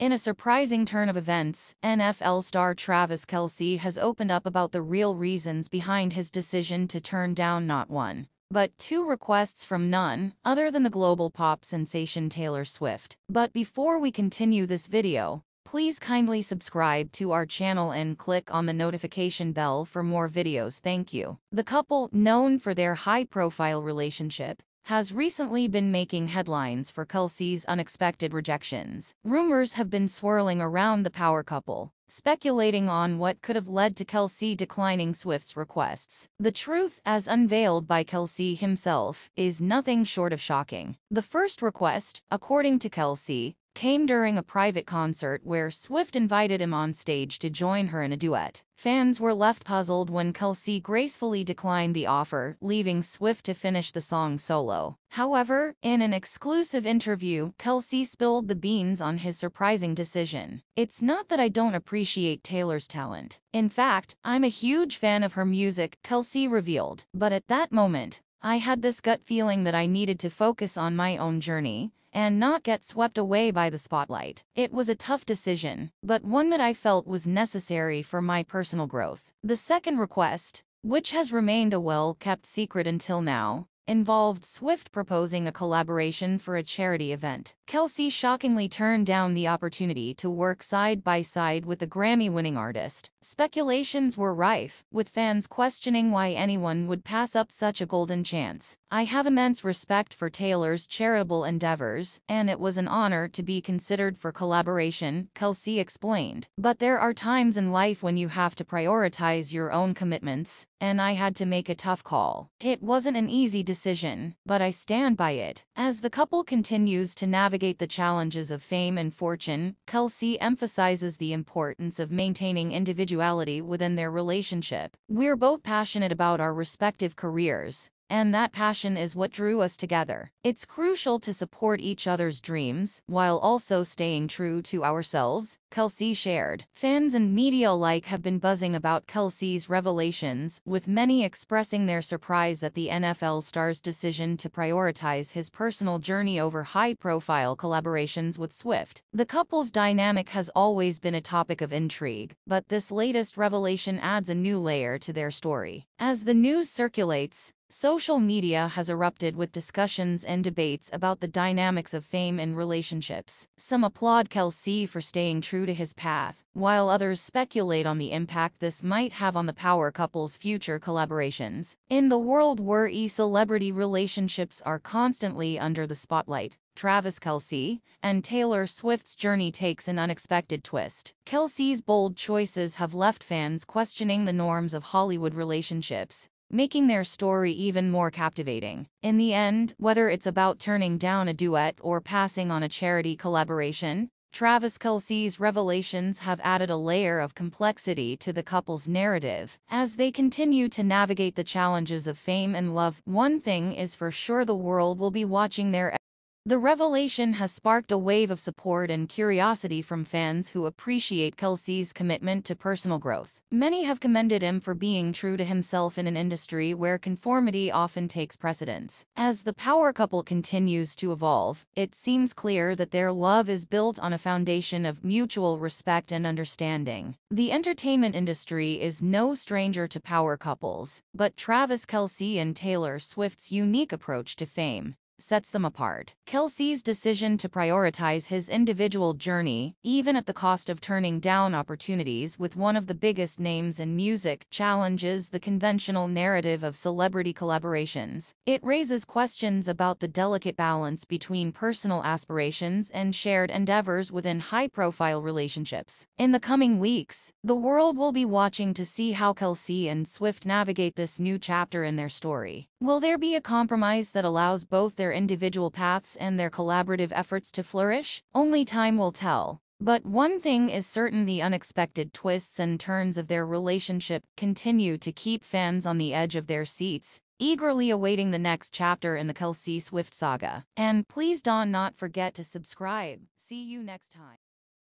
In a surprising turn of events, NFL star Travis Kelce has opened up about the real reasons behind his decision to turn down not one, but two requests from none other than the global pop sensation Taylor Swift. But before we continue this video, please kindly subscribe to our channel and click on the notification bell for more videos thank you. The couple, known for their high-profile relationship, has recently been making headlines for Kelce's unexpected rejections. Rumors have been swirling around the power couple, speculating on what could have led to Kelce declining Swift's requests. The truth, as unveiled by Kelce himself, is nothing short of shocking. The first request, according to Kelce, came during a private concert where Swift invited him on stage to join her in a duet. Fans were left puzzled when Kelce gracefully declined the offer, leaving Swift to finish the song solo. However, in an exclusive interview, Kelce spilled the beans on his surprising decision. It's not that I don't appreciate Taylor's talent. In fact, I'm a huge fan of her music, Kelce revealed. But at that moment, I had this gut feeling that I needed to focus on my own journey and not get swept away by the spotlight. It was a tough decision, but one that I felt was necessary for my personal growth. The second request, which has remained a well-kept secret until now, involved Swift proposing a collaboration for a charity event. Kelce shockingly turned down the opportunity to work side by side with the Grammy-winning artist. Speculations were rife, with fans questioning why anyone would pass up such a golden chance. I have immense respect for Taylor's charitable endeavors, and it was an honor to be considered for collaboration, Kelce explained. But there are times in life when you have to prioritize your own commitments, and I had to make a tough call. It wasn't an easy decision, but I stand by it. As the couple continues to navigate the challenges of fame and fortune, Kelce emphasizes the importance of maintaining individuality within their relationship. We're both passionate about our respective careers, and that passion is what drew us together. It's crucial to support each other's dreams while also staying true to ourselves, Kelce shared. Fans and media alike have been buzzing about Kelce's revelations, with many expressing their surprise at the NFL star's decision to prioritize his personal journey over high-profile collaborations with Swift. The couple's dynamic has always been a topic of intrigue, but this latest revelation adds a new layer to their story. As the news circulates, Social media has erupted with discussions and debates about the dynamics of fame and relationships. Some applaud Kelce for staying true to his path, while others speculate on the impact this might have on the power couple's future collaborations. In the world where e-celebrity relationships are constantly under the spotlight, Travis Kelce, and Taylor Swift's journey takes an unexpected twist. Kelce's bold choices have left fans questioning the norms of Hollywood relationships, making their story even more captivating. In the end, whether it's about turning down a duet or passing on a charity collaboration, Travis Kelce's revelations have added a layer of complexity to the couple's narrative. As they continue to navigate the challenges of fame and love, one thing is for sure the world will be watching their the revelation has sparked a wave of support and curiosity from fans who appreciate Kelce's commitment to personal growth. Many have commended him for being true to himself in an industry where conformity often takes precedence. As the power couple continues to evolve, it seems clear that their love is built on a foundation of mutual respect and understanding. The entertainment industry is no stranger to power couples, but Travis Kelce and Taylor Swift's unique approach to fame, sets them apart. Kelce's decision to prioritize his individual journey, even at the cost of turning down opportunities with one of the biggest names in music, challenges the conventional narrative of celebrity collaborations. It raises questions about the delicate balance between personal aspirations and shared endeavors within high-profile relationships. In the coming weeks, the world will be watching to see how Kelce and Swift navigate this new chapter in their story. Will there be a compromise that allows both their individual paths and their collaborative efforts to flourish? Only time will tell. But one thing is certain the unexpected twists and turns of their relationship continue to keep fans on the edge of their seats, eagerly awaiting the next chapter in the Kelce Swift saga. And please don't not forget to subscribe. See you next time.